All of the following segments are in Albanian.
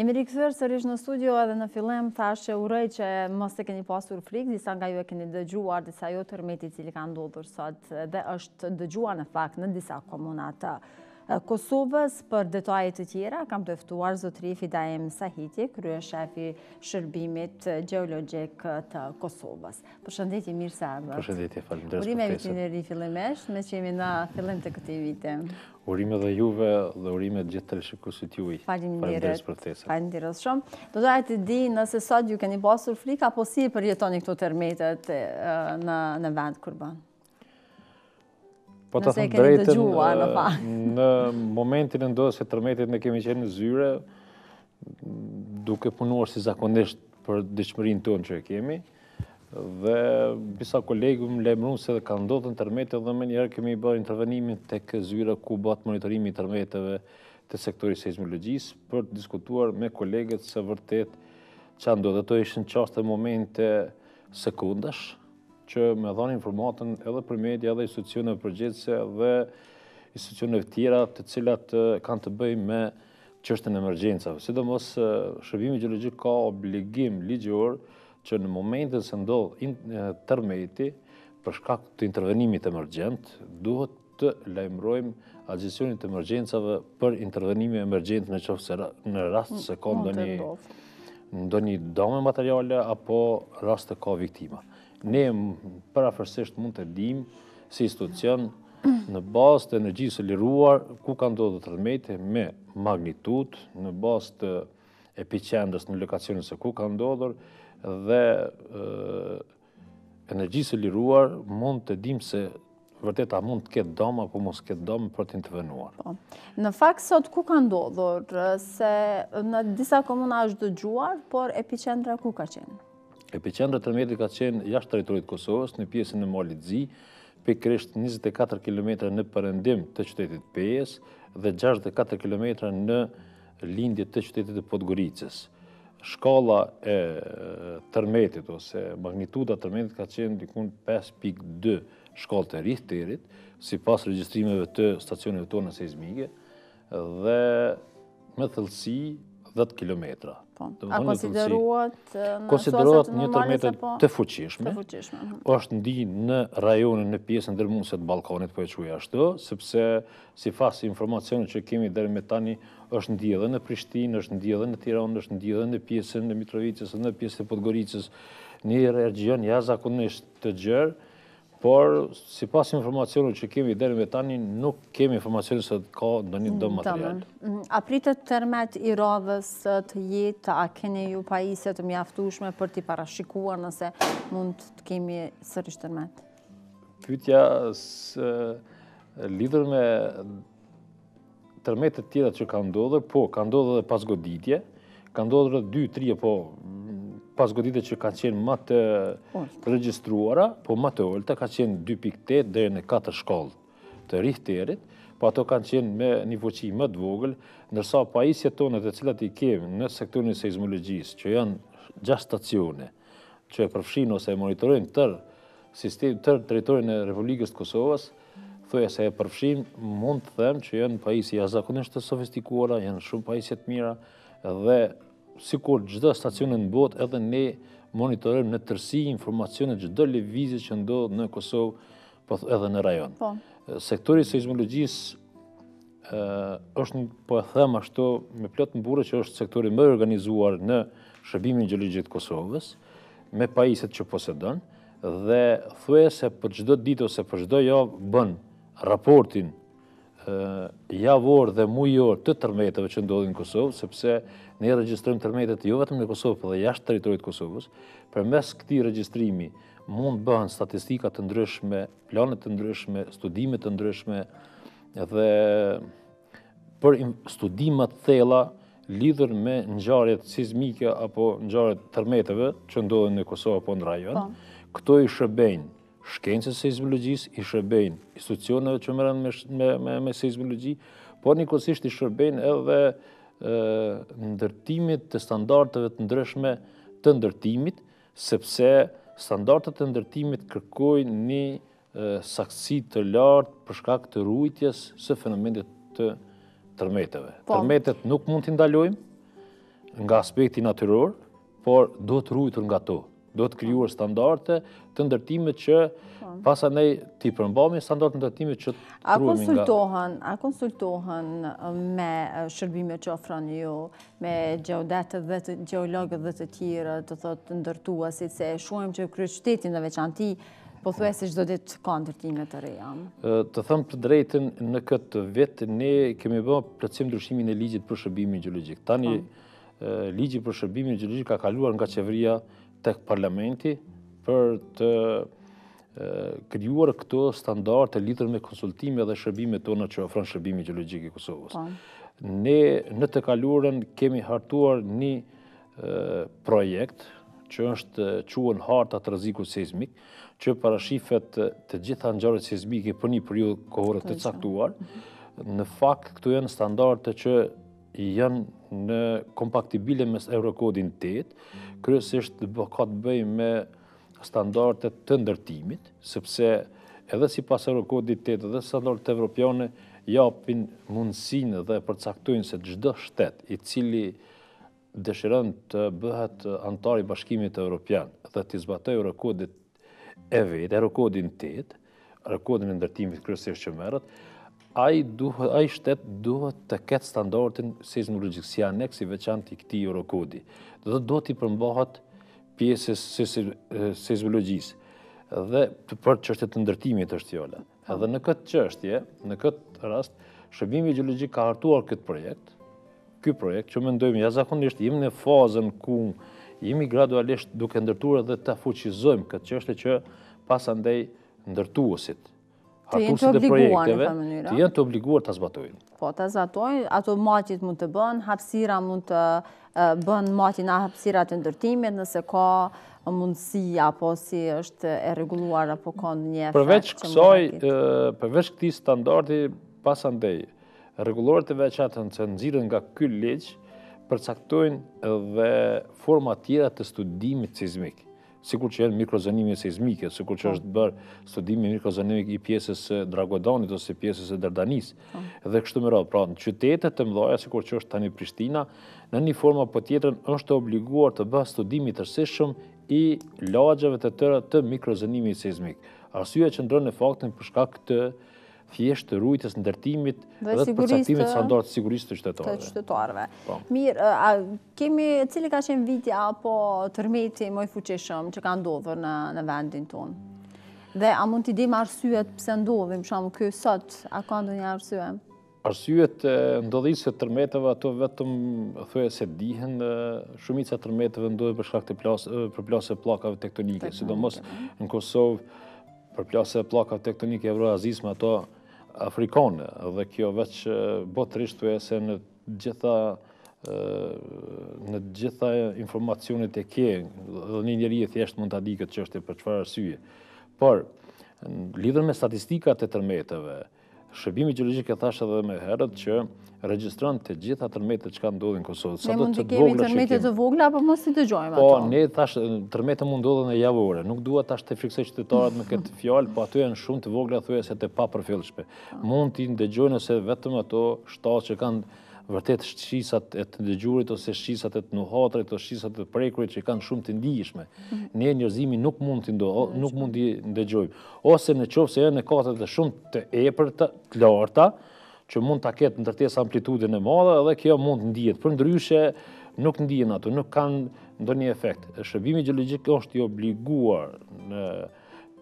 Jemi rikthyer sërish në studio edhe në fillim thashë e uroj që mos e keni pasur frikë, disa nga ju e keni dëgjuar, disa jo tërmeti i cili ka ndodhur sot dhe është dëgjuar në fakt në disa komuna të Kosovës për detaje të tjera kam të ftuar zotëri Fidaim Sahiti, kryeshef i shërbimit gjeologjik të Kosovës. Përshëndetje, mirë se erdhët. Përshëndetje, faleminderit për Urime vitin e ri fillimisht, meqë jemi në fillim të këtij viti. Urime dhe juve dhe urime gjithë teleshikuesit juaj. Faleminderit për ftesën. Faleminderit shumë. Doja të di nëse sot ju keni pasur frikë, apo si përjetoni këto tërmetet në vend ku banoni? Po të them drejtën, në momentin e ndodhjes së tërmetit ne kemi qenë në zyrë, duke punuar si zakonisht përditshmërinë tonë që e kemi, dhe disa kolegë më lajmërun se dhe ka ndodh një tërmet dhe menjëherë kemi bërë intervenimin tek zyra ku bahet monitorimi i tërmeteve te sektori i seizmologjisë për të diskutuar me kolegët se vërtet çka ndodh. Dhe ato ishin çaste e momente sekundash, që me dhanë informatën edhe për media dhe institucioneve përgjegjëse dhe institucioneve tjera të cilat kanë të bëjnë me çështjen e emergjencave. Sidomos shërbimi gjeologjik ka obligim ligjor që në momentin se ndodh tërmeti, për shkak të intervenimit emergjent, duhet të lajmërojmë agjencionit të emergjencave për intervenimin emergjent në qoftë se në rast se ka ndonjë dame materiale apo rast se ka viktima. Ne parafërsisht mund të dimë si institucion në bazë të energjisë së liruar ku ka ndodhur tërmeti me magnitudë, në bazë të epiqendrës në lokacionin se ku ka ndodhur dhe Energjisë së liruar mund të dimë se vërtet a mund të ketë dom apo mos ketë dom për të intervenuar. Po. Në fakt sot ku ka ndodhur se në disa komuna është dëgjuar, por epicentra ku ka qenë? Epicentra e tërmetit ka qenë jashtë territorit të Kosovës, në pjesën e Malit të Zi, pikërisht 24 kilometra në perëndim të qytetit Pejës dhe 64 kilometra në lindje të qytetit të Podgoricës. Shkalla e tërmetit ose magnituda e tërmetit ka qenë dikun 5.2 shkallë të Rihterit, sipas regjistrimeve të stacioneve tona seizmike, dhe me thellësi 10 km. Po, a konsiderohet në suazë të një tërmeti po? të fuqishme, mhm. është ndi në rajonin në pjesën dërrmuese të Ballkanit, po e quaj ashtu, sepse Sipas informacionit që kemi deri me tani, është ndi edhe në Prishtinë, është ndi edhe në Tiranë, është ndi edhe në pjesën e Mitrovicës, edhe në pjesën e Podgoricës, një regjion jashtëzakonisht të gjerë, por sipas informacionit që kemi deri me tani, nuk kemi informacion se ka ndonjë dëm material. A pritet tërmet i radhës të jetë, a keni ju pajisje të mjaftueshme për t'i parashikuar nëse mund të kemi sërish tërmet? Pyetja se lidhur me tërmetet tjera që kanë ndodhur, po, kanë ndodhur dhe pasgoditje, kanë ndodhur dhe dy, tri, po, pasgoditje që kanë qenë ma të regjistruara, po ma të ulta, kanë qenë 2.8 deri në 4 shkallë të Rihterit, po ato kanë qenë me një fuqi më të vogël, ndërsa pajisjet tona të cilat i kemi në sektorin e seizmologjisë, që janë gjashtë stacione, që e përfshijnë ose e monitorojnë tërë sistem, tërë territorin e Republikës të Kosovës, thuajse e përfshijnë, mund të them që janë pajisje jashtëzakonisht të sofistikuara, janë shumë pajisje të mira dhe sikur çdo stacion në botë edhe ne monitorojmë në tërësi informacione çdo lëvizje që ndodh në Kosovë, po edhe në rajon. Po. Sektori i seizmologjisë Është një, po e them ashtu, me plot mburrje që është sektori më i organizuar në Shërbimin Gjeologjik të Kosovës, me pajisjet që posedon dhe thuajse për çdo ditë ose për çdo javë bën raportin javor dhe mujor të tërmeteve që ndodhin në Kosovë, sepse ne regjistrojmë tërmetet jo vetëm në Kosovë, për po dhe jashtë territorit të Kosovës, përmes këtij regjistrimi mund të bëhen statistika të ndryshme, plane të ndryshme, studime të ndryshme, Edhe për studime të thella lidhur me ngjarjet sizmike apo ngjarjet e tërmeteve që ndodhin në Kosovë apo në rajon, po. këto i shërbejnë shkencës së seizmologjisë, i shërbejnë institucioneve që merren me me me, me seizmologji, por njëkohësisht i shërbejnë edhe ë ndërtimit të standardeve të ndryshme të ndërtimit, sepse standardet e ndërtimit kërkojnë një saktësi të lartë për shkak të ruajtjes së fenomenit të tërmeteve. Po. Tërmetet nuk mund t'i ndalojmë nga aspekti natyror, por duhet ruajtur nga to. Duhet krijuar standarte të ndërtimit që po. pasandej t'i përmbahemi standarte të ndërtimit që të ruhemi nga... A konsultohen, a konsultohen me shërbimet që ofroni ju, me gjeodetët edhe gjeologët dhe të tjerë, do të thotë ndërtuesit, se shohim që kryeqytetin në veçanti Po thua se çdo ditë që ka ndërtime të reja? Të them të drejtën, në këtë vit, ne kemi bërë plotësim ndryshimin e ligjit për shërbimin gjeologjik. Tani, po. ligji për shërbimin gjeologjik ka kaluar nga qeveria tek parlamenti për të krijuar këto standarde lidhur me konsultime dhe shërbimet tona që ofron shërbimi gjeologjik i Kosovës. Po. Ne, në të kaluarën, kemi hartuar një projekt që është quhen harta të rrezikut seizmik, që parashihet të gjitha ngjarjet seizmike për një periudhë kohore të caktuar. Mhm. Në fakt, këto janë standarde që janë në kompatibile me Eurokodin 8, kryesisht ka të bëjë me standarde të ndërtimit, sepse edhe sipas Eurokodit 8 dhe standardet evropiane, japin mundësinë dhe përcaktojnë se çdo shtet i cili dëshiron të bëhet anëtar i Bashkimit Evropian dhe t'i zbatojë eurokodet e veta, Eurokodin 8, Eurokodin e ndërtimit kryesisht që merret, ai duhet ai shtet duhet të ketë standardin seizmologjik si aneks i veçantë i këtij Eurokodi. Dhe duhet t'i përmbahet pjesës së seizmologjisë dhe për çështje të ndërtimit është fjala. Po. Edhe në këtë çështje, në këtë rast, shërbimi gjeologjik ka hartuar këtë projekt, ky projekt që mendojmë ja zakonisht jemi në fazën ku jemi gradualisht duke ndërtuar dhe ta fuqizojmë këtë çështje që pasandaj ndërtuesit, hartuesit e projekteve, të jenë të obliguar ta zbatojnë. Po, ta zbatojnë, ato matjet mund të bëhen, hapësira mund të bëhen matje në hapësirat e ndërtimit, nëse ka mundësi, apo si është e rregulluar, apo ka ndonjë efekt. Përveç kësaj, përveç këtij standardi, pasandaj, rregulloret e veçanta që nxirren nga ky ligj, përcaktojnë edhe forma tjera të studimit sizmik, sikur që janë mikrozonime seizmike, sikur që po. është bërë studimi mikrozonimit i pjesës së Dragodanit ose pjesës së Dardanisë, po. dhe kështu me radhë. Pra, në qytetet e mëdhaja, sikur që është tani Prishtina, në një formë apo tjetrën është e obliguar të bëhet studimi i tërësishëm i lagjeve të tëra të mikrozonimit seizmik. Arsyeja qëndron në faktin për shkak të thjesht të ruajtjes së ndërtimit dhe të përcaktimit të standardit të sigurisë të qytetarëve. Të qytetarëve. Po. Mirë, a kemi, cili ka qenë viti apo tërmeti më i fuqishëm që ka ndodhur në, në vendin tonë? Dhe a mund t'i dim arsyet pse ndodhin, shumë kjo sot, a ka ndonjë një arsye? Arsyet e ndodhisë së tërmeteve ato vetëm thuajse dihen, shumica e tërmeteve ndodhin për shkak të plase, përplasjes së pllakave tektonike, sidomos në Kosovë, Përplasja e pllakave tektonike euroazisë me ato afrikane, dhe kjo veç botërisht thuajse në të gjitha në të gjitha informacionet e ke, dhe një njeri i thjeshtë mund ta di këtë çështje për çfarë arsye. Por lidhur me statistikat e tërmeteve, Shërbimi gjeologjik e thashë edhe më herët që regjistron të gjitha tërmetet që kanë ndodhë në Kosovë. Ne mund të kemi tërmete të vogla, apo mos i dëgjojmë po, ato? Po, ne thashë tërmete mund ndodhin edhe javore. Nuk dua tash të frikësoj qytetarët me këtë fjalë, po ato janë shumë të vogla, thuajse të papërfillshme. Mund t'i ndëgjojnë ose vetëm ato shtazë që kanë Vërtet shqisat e të dëgjuarit ose shqisat e të nuhaturit ose shqisat e të prekurit që i kanë shumë të ndjeshme. Mhm. Ne njerëzimi nuk mund të ndohë, nuk mund t'i ndëgjojmë. Ose në qoftë se janë katet shumë të epërta, të larta, që mund ta ketë ndërtesa amplitudën e madhe dhe kjo mund të ndihet. Përndryshe nuk ndihen ato, nuk kanë ndonjë efekt. Shërbimi gjeologjik është i obliguar në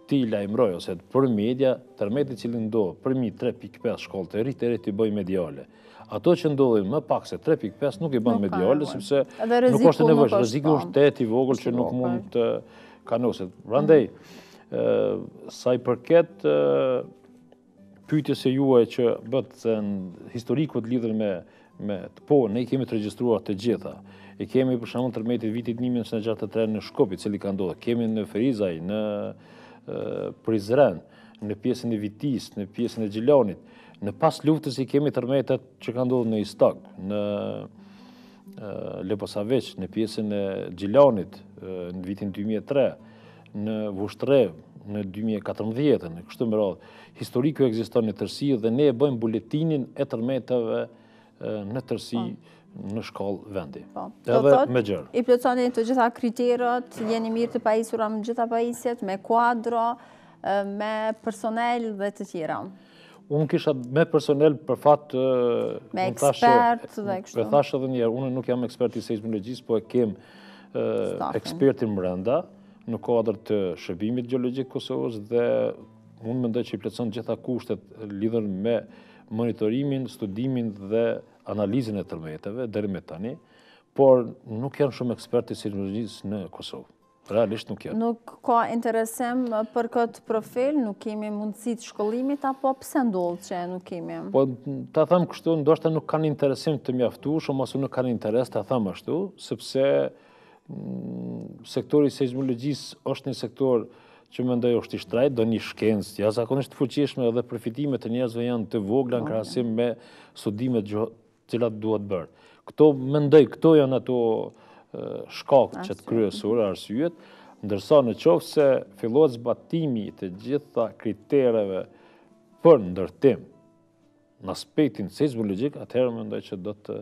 T'i lajmërojë ose të për media, tërmeti i cili ndodh përmbi 3.5 shkallë të Rihterit t'i bëjë mediale. Ato që ndodhin më pak se 3.5 nuk i bën mediale, sepse nuk është nevojë, rreziku është tejet i vogël që nuk mund të kanoset. Prandaj, sa i përket Pyetjes së juaj që bëtë, historikut lidhur me me të, po, ne i kemi të regjistruar të gjitha. I kemi për shembull tërmetet e vitit 1963 në Shkup, i cili ka ndodhë. Kemi në Ferizaj, në Prizren, në pjesën e Vitisë, në pjesën e Gjilanit. Në pas luftës i kemi tërmetet që kanë ndodhë në Istog, në Leposaviq, në pjesën e Gjilanit, në vitin 2003. në Vushtrri në 2014, e kështu me radhë, historiku ekziston në tërësi dhe ne e bëjmë buletinin e tërmeteve në tërësi po. në shkallë vendi. Po. Edhe më gjerë. I plotësoni të gjitha kriteret, jeni mirë të pajisur me gjitha pajisjet, me kuadro, me personel dhe të tjera. Unë kisha me personel për fat... Me ekspert dhe kështu. Po, thashë edhe një herë, unë nuk jam ekspert i sizmologjisë, po e kem ekspertin mrenda në kuadër të shërbimit gjeologjik të Kosovës dhe unë mendoj që i plotëson gjitha kushtet lidhur me monitorimin, studimin dhe analizën e tërmeteve, deri më tani, por nuk janë shumë ekspertë të sizmologjisë në Kosovë. Realisht nuk janë. Nuk ka interesim për këtë profil, nuk kemi mundësi të shkollimit, apo pse ndodh që nuk kemi? Po, ta them kështu, ndoshta nuk kanë interesim të mjaftueshëm ose nuk kanë interes ta them ashtu, sepse mm, sektori i seizmologjisë është një sektor që mendoj është i shtrenjtë, do një shkencë jashtëzakonisht të fuqishme dhe përfitimet te njerëzve janë të vogla në krahasim me studimet Cilat duhet bërë. Këto, mendoj, këto janë ato shkaqet që të kryesor, arsyet, ndërsa në qoftë se fillohet zbatimi i të gjitha kritereve për ndërtim në aspektin seizmologjik, atëherë mendoj që do të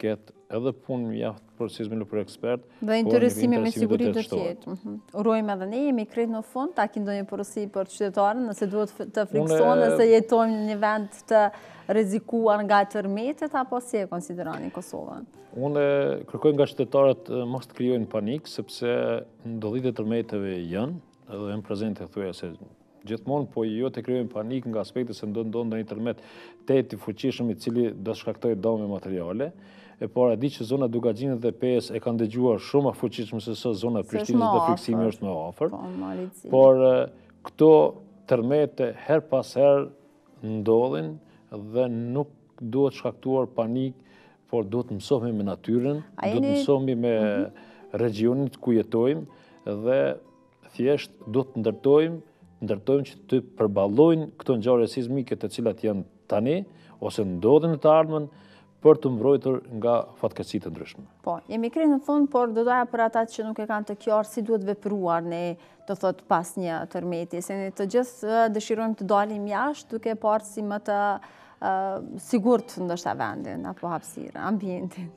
ketë edhe punë mjaft në për ekspertë. Dhe interesimi me siguri do të jetë. Mhm. Urojmë edhe ne, jemi krejt në fund, a keni ndonjë porosi për qytetarët, nëse duhet të frikësohen, nëse jetojmë në një vend të rrezikuar nga tërmetet, apo si e konsideroni Kosovën? Unë kërkoj nga qytetarët mos të krijojnë panik, sepse ndodhitë e tërmeteve janë, edhe janë prezente thuajse Gjithmonë po jo të krijojnë panik nga aspekti se do ndodhë ndonjë tërmet tejet i fuqishëm i cili do të shkaktojë dëme materiale. E para di që zona e Dukagjinit dhe Pejës e kanë dëgjuar shumë më fuqishëm se sa zona e Prishtinës dhe epiqendra është më afër. Po, Por këto tërmete herë pas herë ndodhin dhe nuk duhet shkaktuar panik, por duhet mësohemi me natyrën, duhet mësohemi me mhm. regjionin ku jetojmë dhe Thjesht duhet të ndërtojmë, të ndërtojmë që t'i përballojnë këto ngjarje seizmike të cilat janë tani ose ndodhin në të ardhmen për t'u mbrojtur nga fatkeqësi të ndryshme. Po, jemi krejt në fund, por do doja për ata që nuk e kanë të qartë si duhet vepruar ne, do të thotë pas një tërmeti, se ne të gjithë dëshirojmë të dalim jashtë duke parë si më të sigurt ndoshta vendin apo hapësirën, ambientin.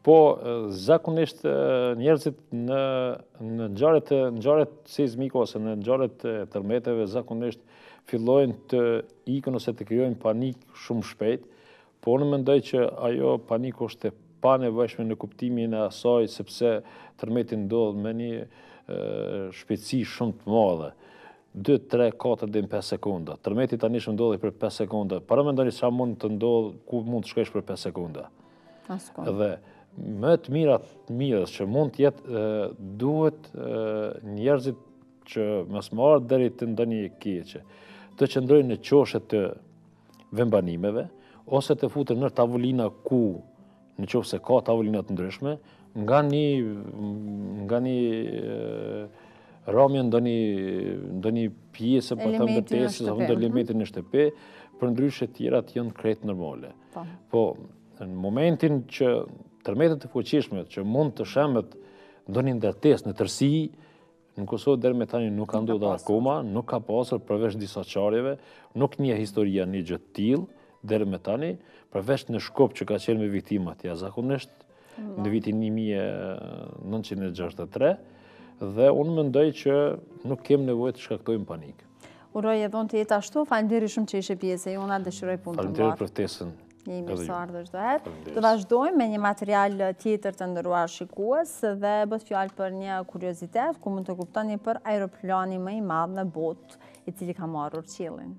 Po, zakonisht njerëzit në në ngjarjet e ngjarjet seizmike ose në ngjarjet e tërmeteve zakonisht fillojnë të ikin ose të krijojnë panik shumë shpejt, po unë mendoj që ai paniku është e panevojshme në kuptimin e asaj sepse tërmeti ndodh me një shpejtësi shumë të madhe. 2, 3, 4 dhe 5 sekonda. Tërmeti i tanishëm ndodhi për 5 sekonda. Paramendoni sa mund të ndodhë, ku mund të shkojsh për 5 sekonda. Dhe më të mirat të mirës që mund të jetë, duhet njerëzit që mos me ardh deri te ndonjë e keqe, të qëndrojnë në qoshe të vendbanimeve, ose të futen nën tavolina ku, në qoftë se ka tavolina të ndryshme, nga një, nga një rënie ndonjë pjese, po të ndërtesës, ndonjë elementi në shtëpi, përndryshe tjerat janë krejt normale. Po. po, në momentin që tërmetet e fuqishme që mund të shembet ndonjë ndërtesë në tërësi, në Kosovë deri më tani nuk ka ndodhur akoma, nuk ka pasur përveç disa çarjeve, nuk njeh historia një gjë të tillë, deri më tani, përveç në Shkup që ka qenë me viktima të jashtë zakonisht, në vitin 1963, dhe unë mendoj që nuk kemi nevojë të shkaktojmë panik. Uroj edhe unë të jetë ashtu, faleminderit shumë që ishe pjesë e jona, dëshiroj punë të mbarë. Faleminderit për ftesën. Je i mirë se ardhur gjithmonë. Të vazhdojmë me një material tjetër të nderuar shikues dhe bëhet fjalë për një kuriozitet ku mund të kuptoni për aeroplanin më i madhë në botë i cili ka marrur qiellin.